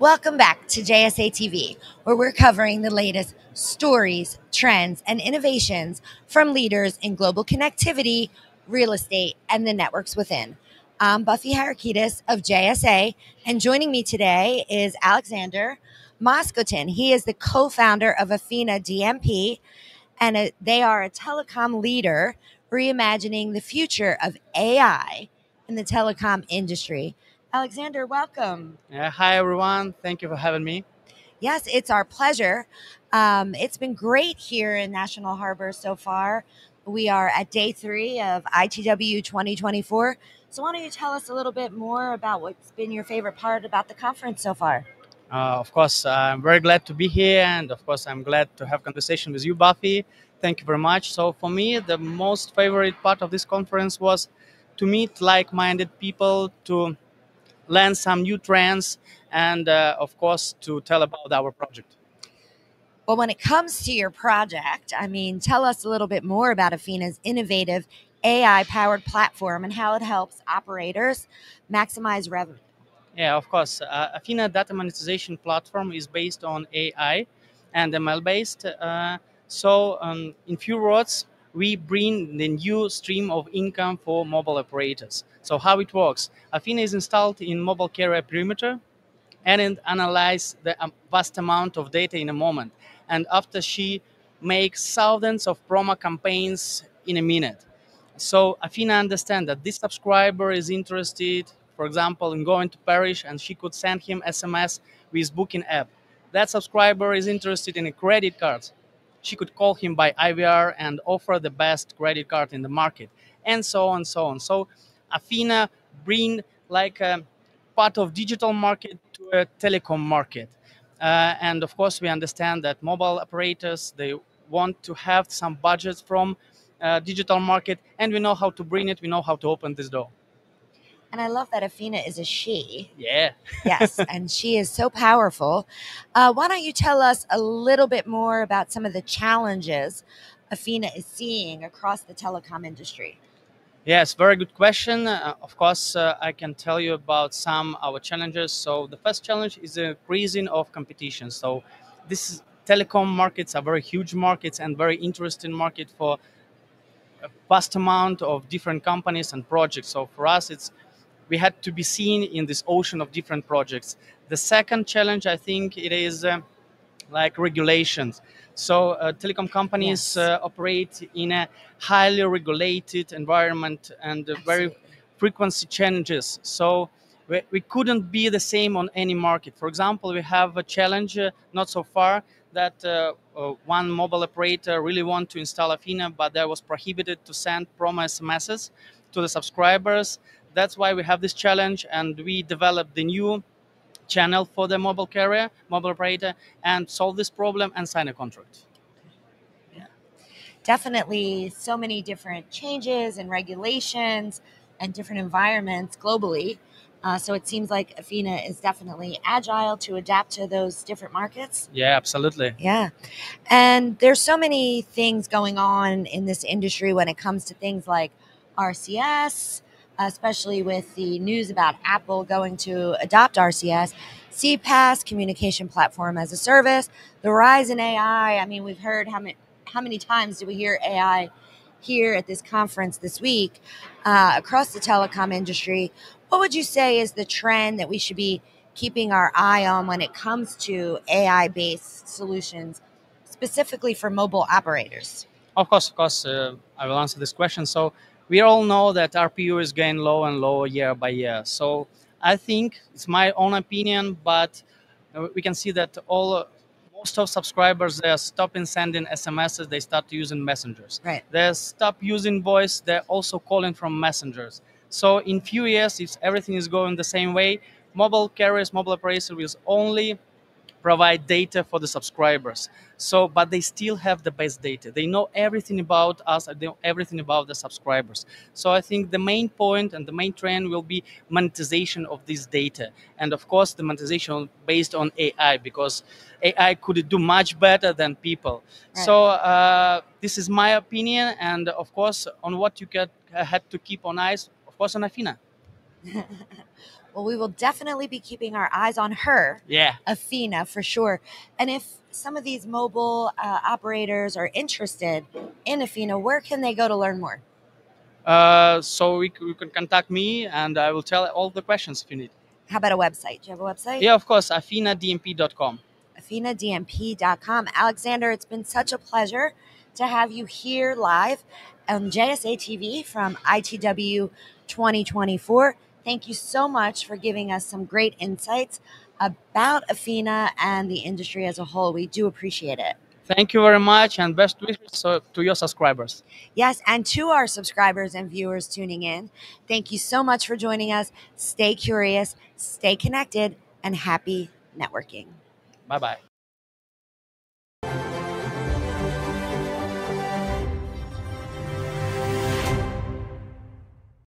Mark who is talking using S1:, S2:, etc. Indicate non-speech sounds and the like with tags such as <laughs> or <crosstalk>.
S1: Welcome back to JSA TV, where we're covering the latest stories, trends, and innovations from leaders in global connectivity, real estate, and the networks within. I'm Buffy Harakitis of JSA, and joining me today is Alexander Moskotin. He is the co founder of Afina DMP, and a, they are a telecom leader reimagining the future of AI in the telecom industry. Alexander, welcome.
S2: Yeah, hi, everyone. Thank you for having me.
S1: Yes, it's our pleasure. Um, it's been great here in National Harbor so far. We are at day three of ITW 2024. So, why don't you tell us a little bit more about what's been your favorite part about the conference so far?
S2: Uh, of course, I'm very glad to be here, and of course, I'm glad to have conversation with you, Buffy. Thank you very much. So, for me, the most favorite part of this conference was to meet like-minded people, to learn some new trends, and uh, of course, to tell about our project.
S1: Well, when it comes to your project, I mean, tell us a little bit more about Afina's innovative AI powered platform and how it helps operators maximize revenue.
S2: Yeah, of course. Uh, Afina data monetization platform is based on AI and ML based. Uh, so, um, in few words, we bring the new stream of income for mobile operators. So how it works? Afina is installed in mobile carrier perimeter and it analyzes the um, vast amount of data in a moment. And after she makes thousands of promo campaigns in a minute. So Afina understands that this subscriber is interested, for example, in going to Paris and she could send him SMS with booking app. That subscriber is interested in a credit card she could call him by IVR and offer the best credit card in the market, and so on so on. So Afina bring like a part of digital market to a telecom market. Uh, and of course, we understand that mobile operators, they want to have some budgets from uh, digital market, and we know how to bring it, we know how to open this door.
S1: And I love that Afina is a she.
S2: Yeah. <laughs>
S1: yes, and she is so powerful. Uh, why don't you tell us a little bit more about some of the challenges Afina is seeing across the telecom industry?
S2: Yes, very good question. Uh, of course, uh, I can tell you about some our challenges. So the first challenge is the increasing of competition. So this telecom markets are very huge markets and very interesting market for a vast amount of different companies and projects. So for us, it's we had to be seen in this ocean of different projects. The second challenge, I think, it is uh, like regulations. So uh, telecom companies yes. uh, operate in a highly regulated environment and very frequency changes. So we, we, couldn't be the same on any market. For example, we have a challenge uh, not so far that uh, uh, one mobile operator really want to install Afina, but that was prohibited to send promo SMSs to the subscribers that's why we have this challenge and we developed the new channel for the mobile carrier, mobile operator, and solve this problem and sign a contract.
S1: Yeah. Definitely so many different changes and regulations and different environments globally. Uh, so it seems like Afina is definitely agile to adapt to those different markets.
S2: Yeah, absolutely.
S1: Yeah. And there's so many things going on in this industry when it comes to things like RCS, especially with the news about Apple going to adopt RCS, CPaaS, communication platform as a service, the rise in AI. I mean, we've heard how many how many times do we hear AI here at this conference this week uh, across the telecom industry? What would you say is the trend that we should be keeping our eye on when it comes to AI based solutions, specifically for mobile operators?
S2: Of course, of course, uh, I will answer this question. So we all know that ARPU is getting low and lower year by year. So I think it's my own opinion, but uh, we can see that all most of subscribers they are stopping sending SMSs. They start using messengers.
S1: Right.
S2: They stop using voice. They're also calling from messengers. So in few years, if everything is going the same way, mobile carriers, mobile operators will only provide data for the subscribers. So, but they still have the best data. They know everything about us. They know everything about the subscribers. So I think the main point and the main trend will be monetization of this data, and of course the monetization based on AI because AI could do much better than people. Right. So uh, this is my opinion, and of course on what you get, uh, had to keep on eyes, of course on Afina. <laughs>
S1: Well, we will definitely be keeping our eyes on her,
S2: Yeah.
S1: Afina, for sure. And if some of these mobile uh, operators are interested in Afina, where can they go to learn more?
S2: Uh, so we, you can contact me and I will tell all the questions if you need.
S1: How about a website? Do you have a website?
S2: Yeah, of course, afinadmp.com.
S1: AthenaDMP.com. Alexander, it's been such a pleasure to have you here live on JSA TV from ITW 2024. Thank you so much for giving us some great insights about Afina and the industry as a whole. We do appreciate it.
S2: Thank you very much and best wishes to your subscribers.
S1: Yes, and to our subscribers and viewers tuning in, thank you so much for joining us. Stay curious, stay connected, and happy networking.
S2: Bye bye.